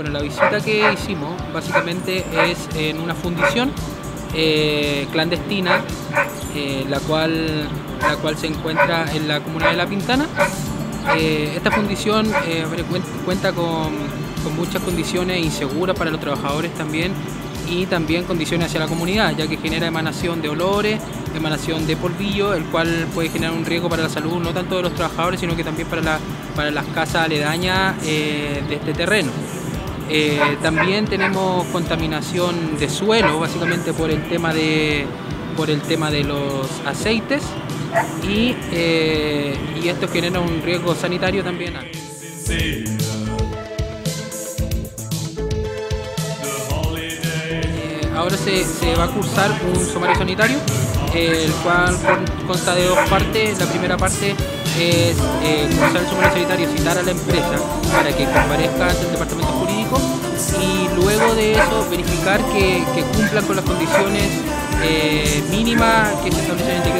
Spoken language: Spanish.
Bueno, la visita que hicimos básicamente es en una fundición eh, clandestina, eh, la, cual, la cual se encuentra en la comuna de La Pintana. Eh, esta fundición cuenta con, con muchas condiciones inseguras para los trabajadores también y también condiciones hacia la comunidad, ya que genera emanación de olores, emanación de polvillo, el cual puede generar un riesgo para la salud no tanto de los trabajadores, sino que también para, la, para las casas aledañas de este terreno. Eh, también tenemos contaminación de suelo, básicamente por el tema de, por el tema de los aceites y, eh, y esto genera un riesgo sanitario también. ahora se, va a cursar un sumario sanitario, el cual consta de dos partes. La primera parte es eh, el sumario sanitario, citar a la empresa para que comparezca ante el departamento jurídico y luego de eso verificar que, cumplan con las condiciones eh, mínimas que se establecen en el decreto supremo 594.